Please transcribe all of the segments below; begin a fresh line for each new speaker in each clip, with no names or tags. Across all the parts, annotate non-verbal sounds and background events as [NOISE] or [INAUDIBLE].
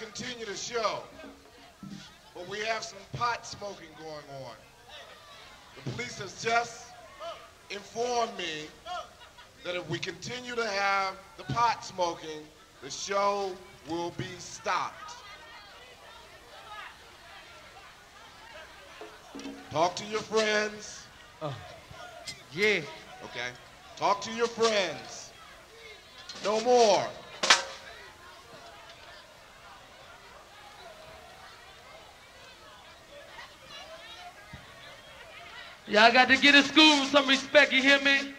continue the show, but we have some pot smoking going on. The police has just informed me that if we continue to have the pot smoking, the show will be stopped. Talk to your friends.
Oh, yeah.
Okay. Talk to your friends. No more.
Y'all got to get in school with some respect, you hear me?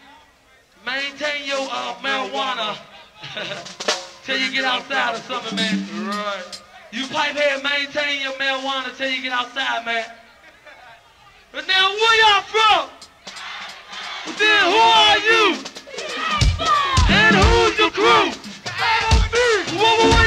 Maintain your uh, marijuana [LAUGHS] till you get outside or something, man. Right. You pipehead, maintain your marijuana till you get outside, man. But now, where y'all from? But then, who are you? And who's your crew? Where, where, where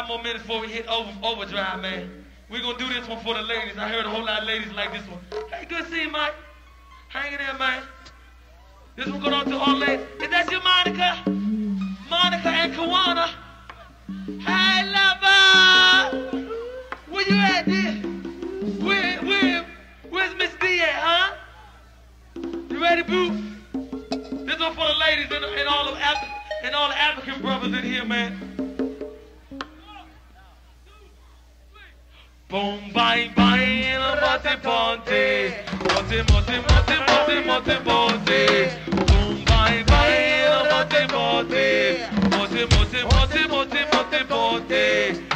five more minutes before we hit over, overdrive, man. We're gonna do this one for the ladies. I heard a whole lot of ladies like this one. Hey, good to see you, Mike. Hang in there, man. This one going out to all ladies. Is that you, Monica? Monica and Kawana. Hey, lover! Where you at, dear? Where, where, where's Miss D at, huh? You ready, boo? This one for the ladies and, and all Af- and all the African brothers in here, man. Boom, bang, bang, mote, ponte. Mote, mote, mote, mote, mote, mote. Boom, bang, bang, mote, mote. Mote, mote, mote, mote, mote, mote.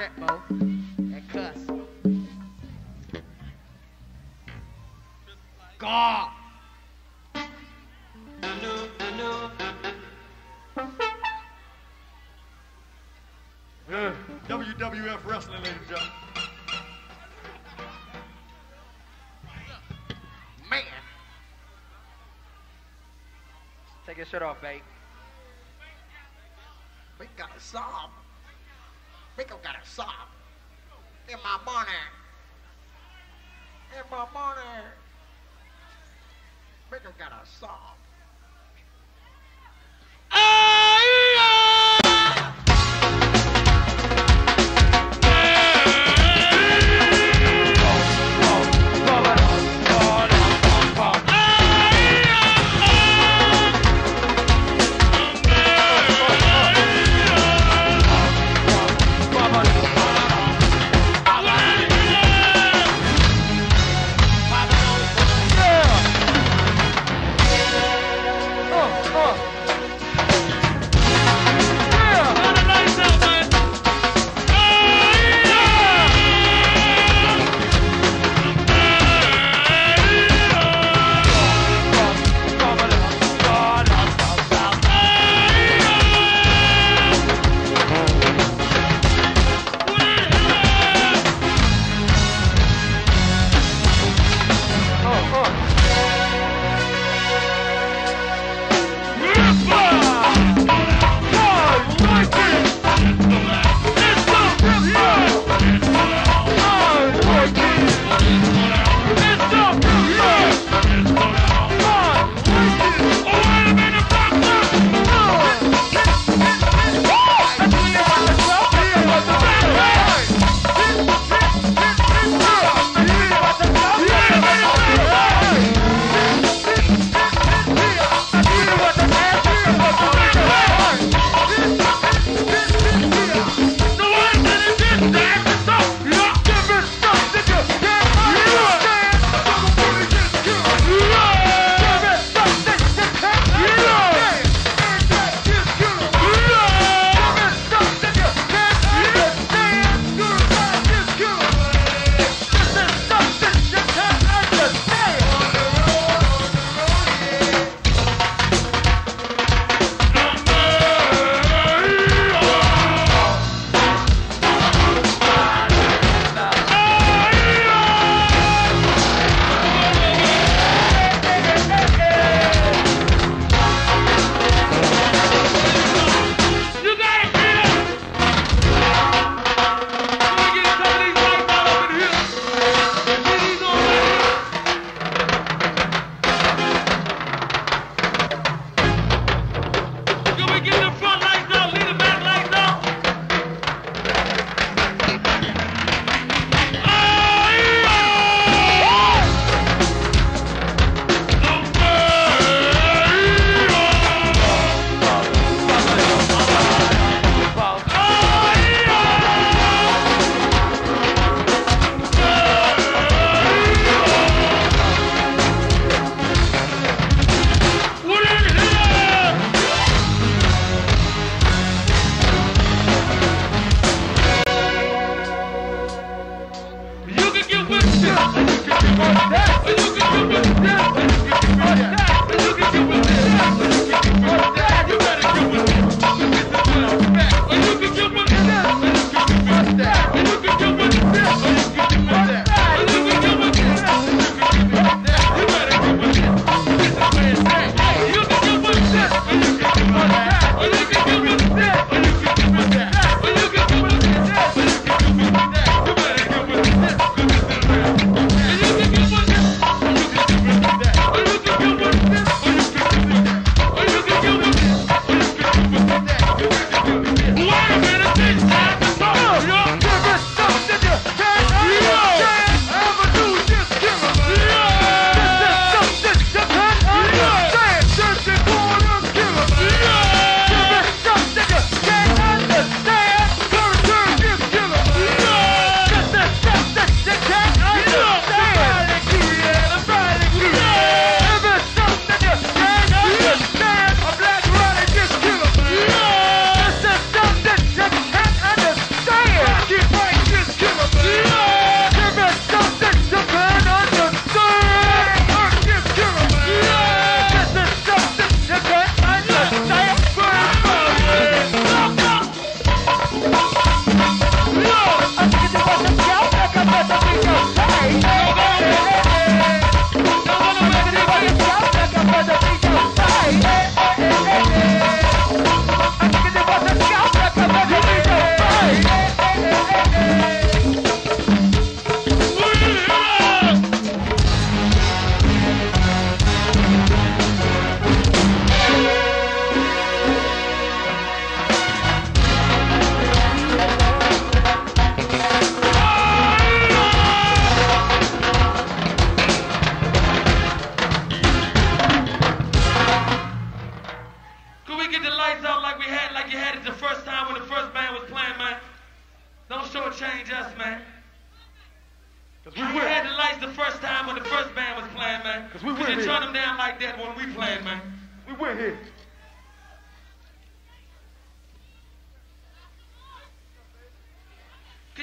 That was Mo. That cuss. God.
Yeah, WWF wrestling, ladies and gentlemen.
Man. Take your shirt off, babe.
We got a sob. Rico got a sob. In my money. In my money. Rico got a sob.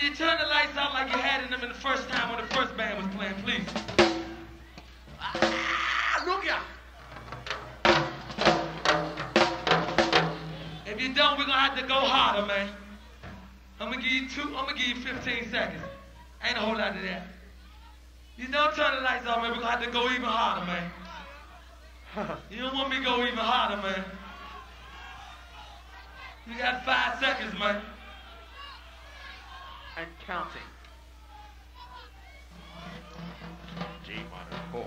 You turn the lights out like you had in them in the first time when the first band was playing, please?
Ah, look out.
If you don't, we're gonna have to go harder, man. I'm gonna give you two, I'm gonna give you 15 seconds. Ain't a whole lot of that. You don't turn the lights off, man, we're gonna have to go even harder, man. [LAUGHS] You don't want me to go even harder, man. You got five seconds, man.
And counting.
G minor four.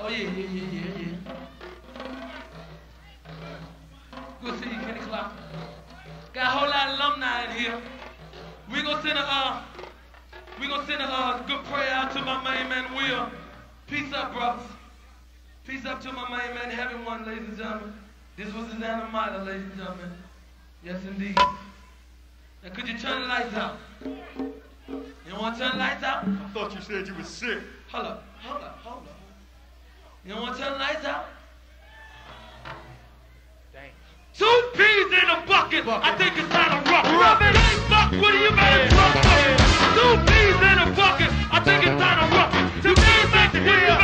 Oh yeah, yeah, yeah, yeah, yeah. Good to see you, Kenny Clark. Got a whole lot of alumni in here. We gonna send a uh, we gonna send a uh, good prayer out to my main man Will. Peace up, brothers. Peace up to my main man, Heaven One, ladies and gentlemen. This was his alma mater, ladies and gentlemen. Yes, indeed. Now, could you turn the lights out? You want to turn the lights out?
I thought you said you was sick.
Hold up, hold up, hold up. You don't want to turn the lights out?
Dang.
Two peas in a bucket. I think it's time to rock. Rub it ain't fuck with you, better drop it. Two peas in a bucket. I think it's time to rock. Two peas in the here.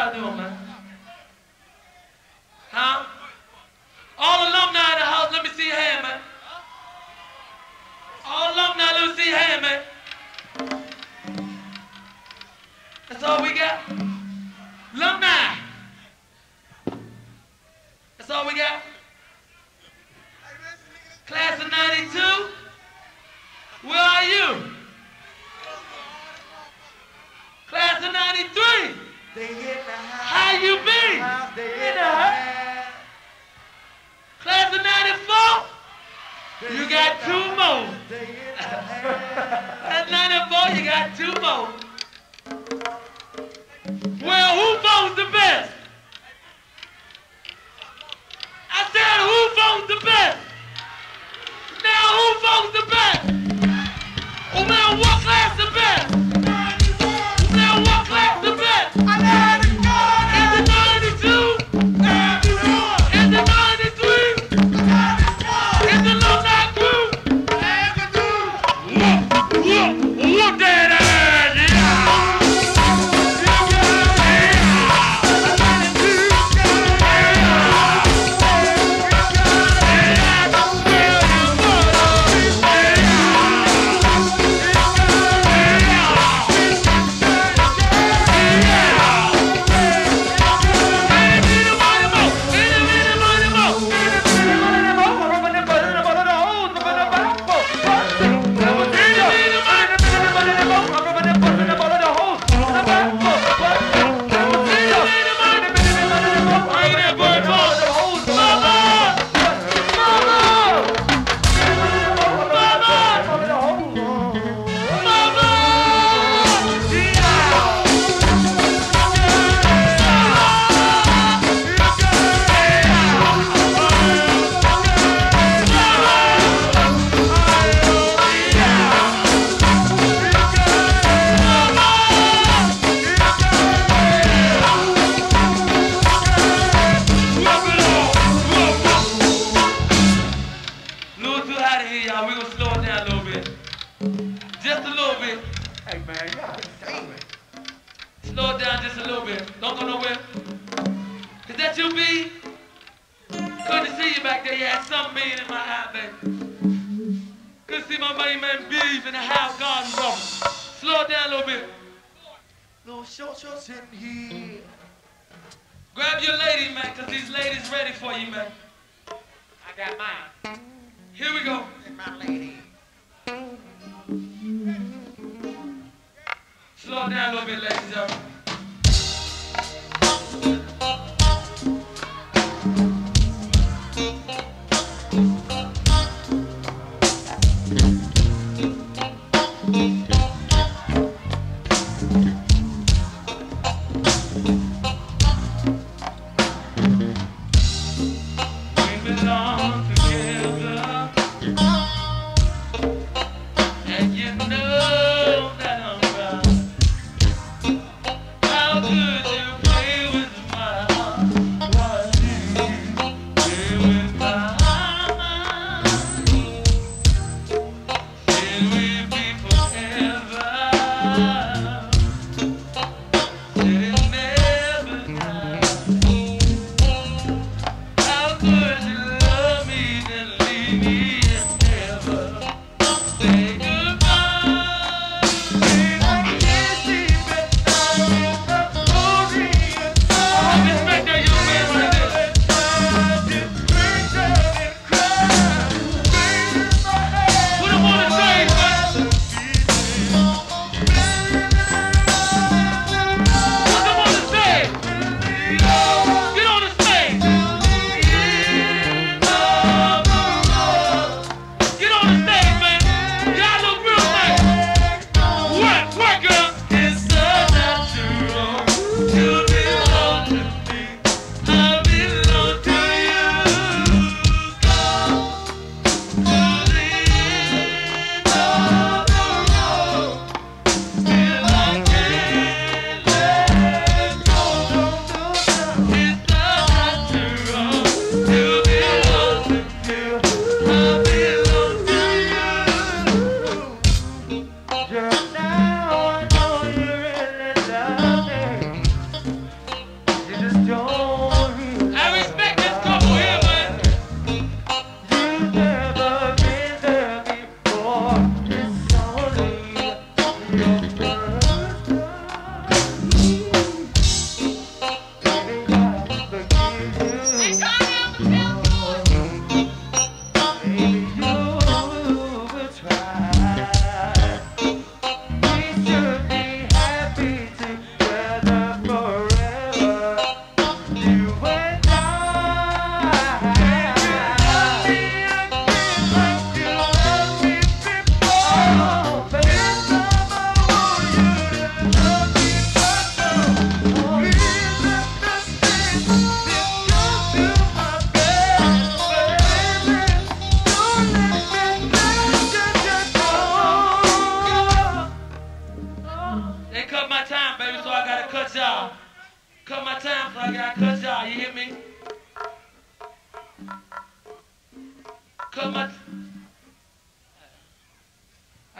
What y'all doing, man?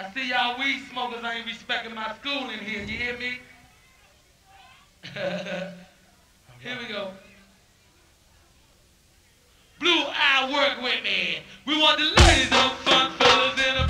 I see y'all weed smokers ain't respecting my school in here, you hear me? [LAUGHS] here we go. Blue Eye work with me. We want the ladies up front, fellas in the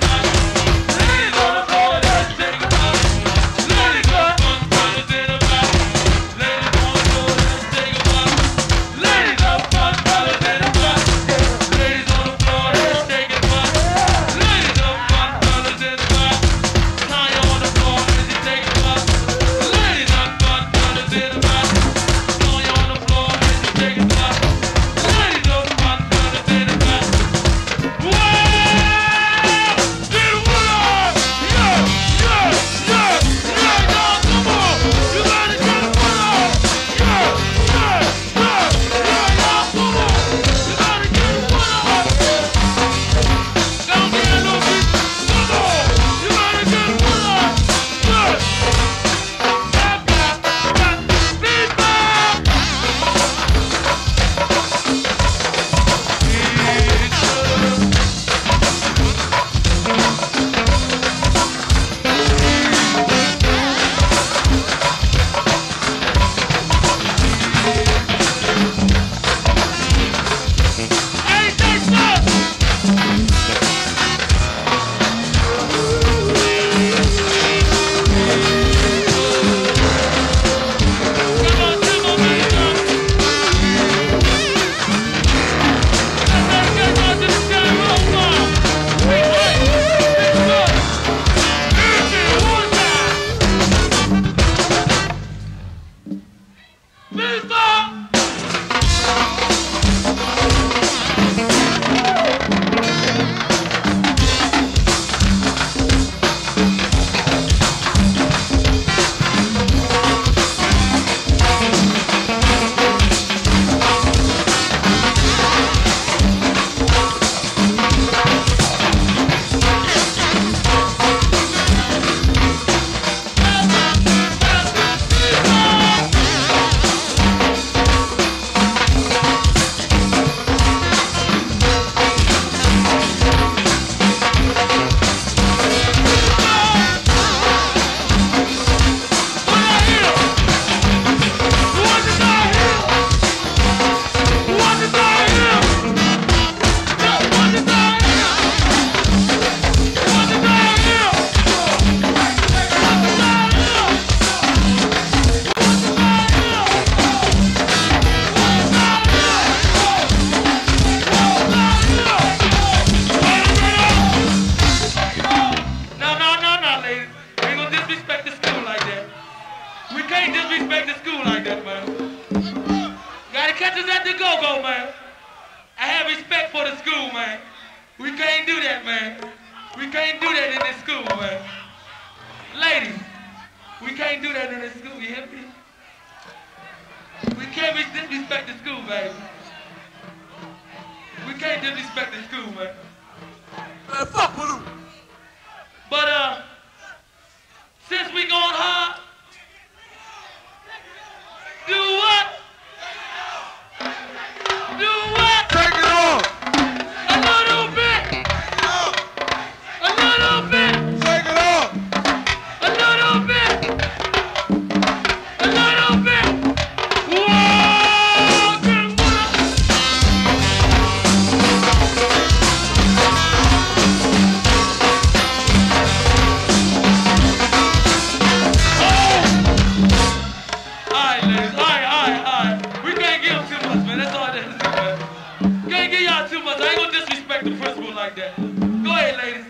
like that. Go ahead, ladies.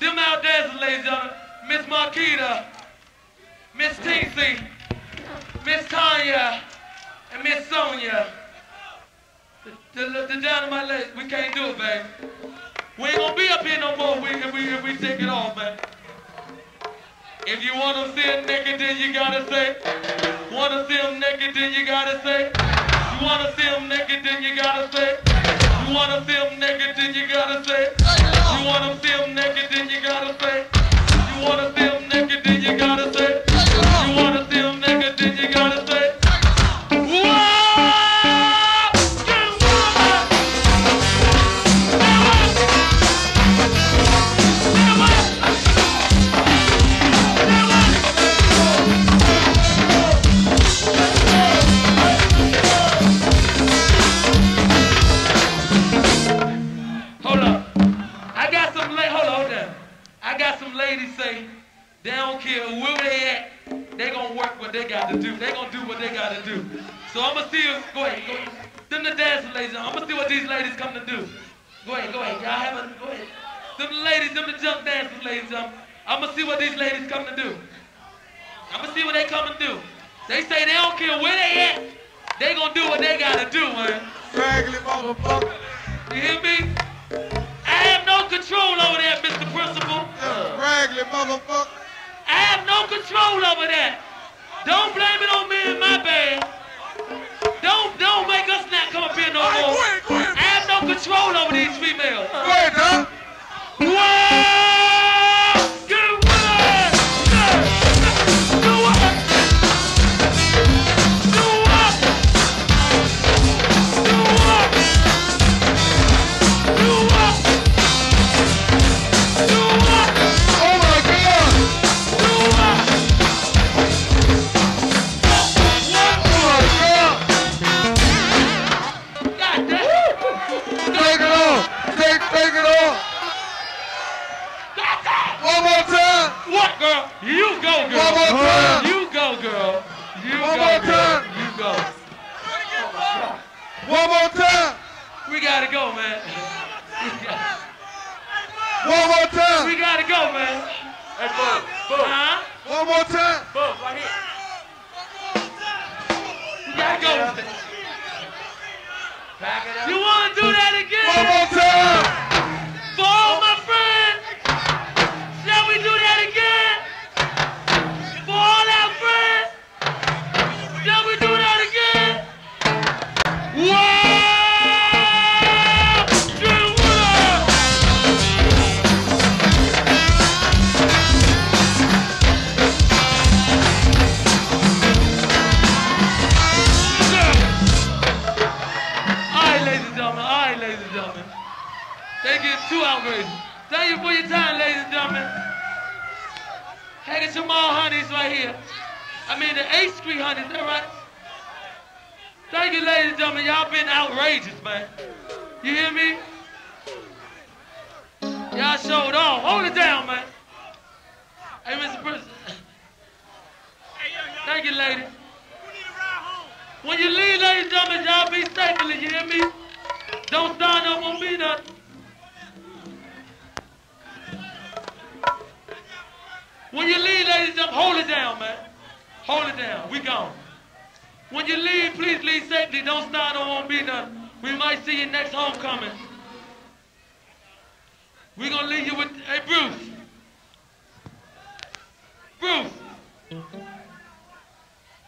Them out dancing, ladies, y'all. Miss Marquita, Miss Teensy, Miss Tanya, and Miss Sonia. The, the, the my ladies, we can't do it, baby. We ain't gonna be up here no more if we, if we, if we take it off, man. If you wanna see them naked, then you gotta say. Wanna see them naked, then you gotta say. You wanna see them naked, then you gotta say. You wanna see them naked, they don't care where they at. They gonna work what they got to do. They gonna do what they got to do. So I'ma see you. Go ahead. Go ahead. Them the dancing ladies. I'ma see what these ladies come to do. Go ahead. Go ahead. Y'all have a go ahead. Them the ladies. Them the jump dancing ladies. Um, I'ma see what these ladies come to do. I'ma see what they come to do. They say they don't care where they at. They gonna do what they gotta do, man.
Raggedy motherfucker.
You hear me? I have no control over that, Mr. Principal.
Raggedy motherfucker.
I have no control over that. Don't blame it on me and my band. Don't don't make us not come up here no more.
go ahead, go ahead.
I have no control over these females.
Go ahead, Doc.
Whoa!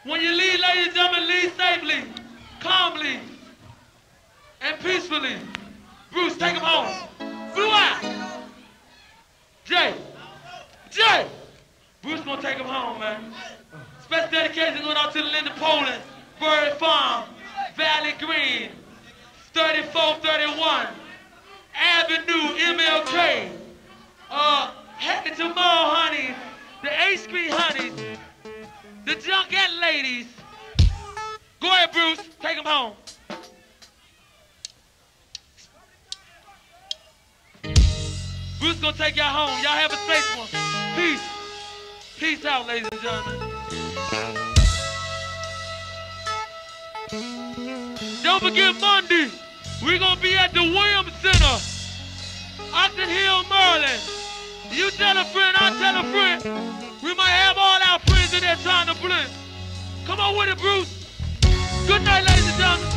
When you leave, ladies and gentlemen, leave safely, calmly, and peacefully. Bruce, take him home. Blue Eye. Jay. Jay. Bruce gonna take him home, man. Special dedication going out to the Linda Poland, Bird Farm, Valley Green, 3431, Avenue, MLK, uh, Happy Tomorrow Honeys, the 8th Street Honeys, the Junket Ladies. Go ahead, Bruce. Take them home. Bruce gonna take y'all home. Y'all have a safe one. Peace. Peace out, ladies and gentlemen. Don't forget Monday. We're gonna be at the Williams Center, Oxon Hill, Maryland. You tell a friend, I tell a friend. We might have all our friends there trying to. Come on with it, Bruce. Good night, ladies and gentlemen.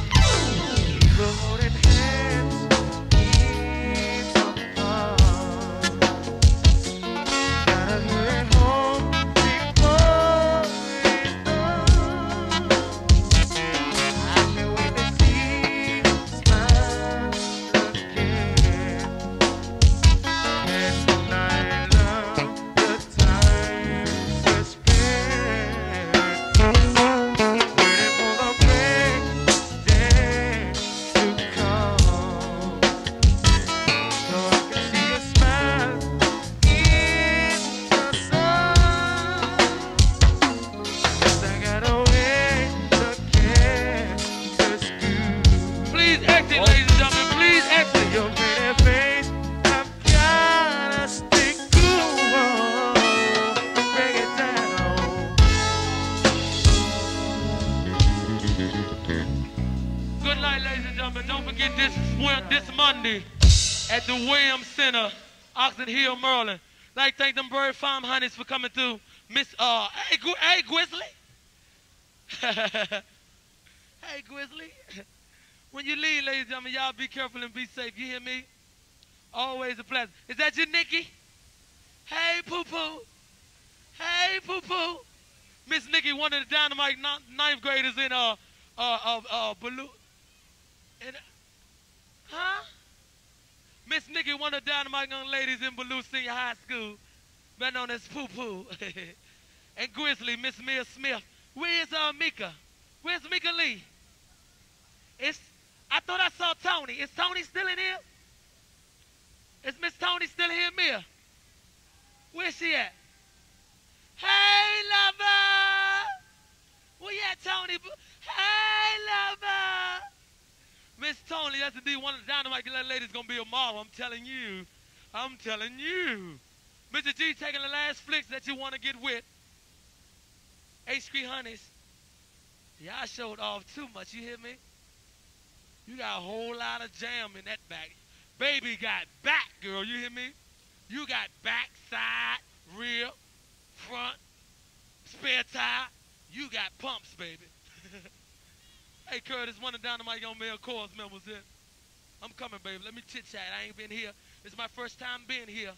And gentlemen. Don't forget this this Monday at the Williams Center, Oxon Hill, Maryland. Like thank them Bird Farm Honeys for coming through. Miss uh hey, hey Grizzly. [LAUGHS] hey Grizzly. When you leave, ladies and gentlemen, y'all be careful and be safe. You hear me? Always a pleasure. Is that you, Nikki? Hey, Poo Poo. Hey, Poo Poo. Miss Nikki, one of the dynamite ninth graders in uh uh uh, uh Ballou. In, huh? Miss Nikki, one of dynamite young ladies in Ballou Senior High School, better known as Poo Poo. [LAUGHS] and Grizzly, Miss Mia Smith. Where's uh Mika? Where's Mika Lee? It's I thought I saw Tony. Is Tony still in here? Is Miss Tony still here, Mia? Where's she at? Hey, lover! Where you at, Tony? Hey, lover! Miss Tony, that's indeed one of the dynamite little lady's gonna be a model. I'm telling you. I'm telling you. Mr. G taking the last flicks that you want to get with. H3 Honeys. Yeah, I showed off too much. You hear me? You got a whole lot of jam in that back. Baby got back, girl. You hear me? You got back, side, rear, front, spare tire. You got pumps, baby. Hey, Curtis, one of Dynamite Young Male Chorus members here. I'm coming, baby. Let me chit chat. I ain't been here. It's my first time being here.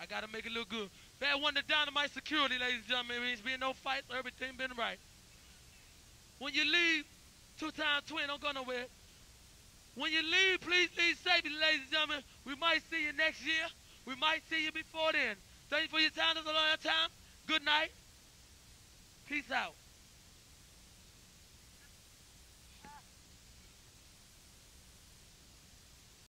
I gotta make it look good. That one, the Dynamite Security, ladies and gentlemen. There's been no fights. Everything been right. When you leave, two times twin, don't go nowhere. When you leave, please leave safely, ladies and gentlemen. We might see you next year. We might see you before then. Thank you for your time. This is a long time. Good night. Peace out.